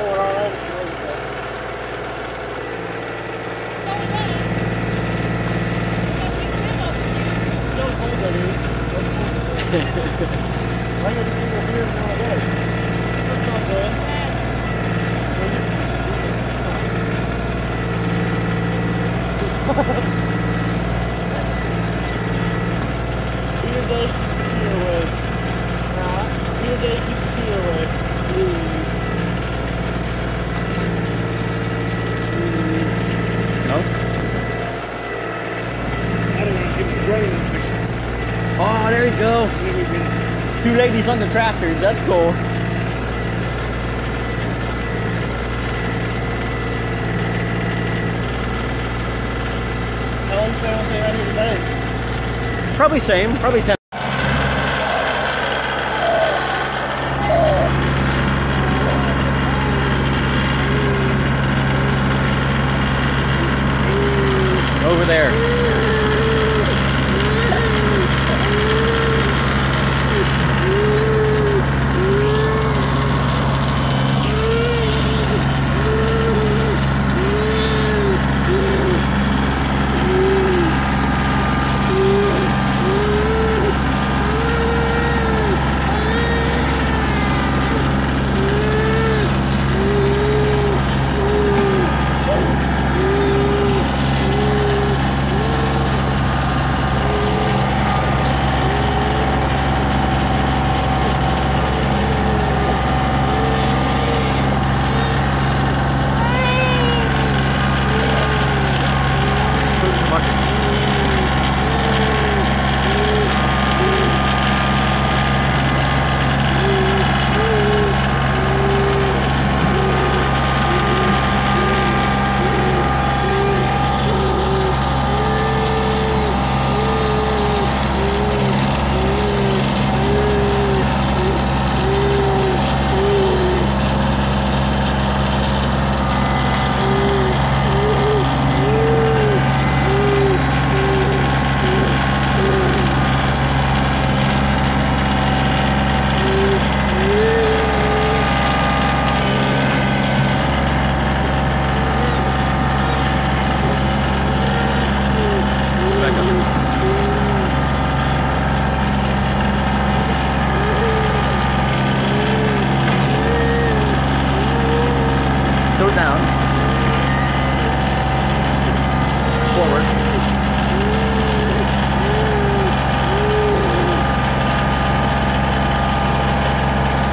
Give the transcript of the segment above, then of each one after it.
pull it Peter Day keeps the fear away. Nah, Peter Day keeps the fear away. Please. Go. There we go. Two ladies on the tractors. That's cool. How long say out here today? Probably same. Probably 10. Over there.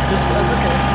Just, that's okay.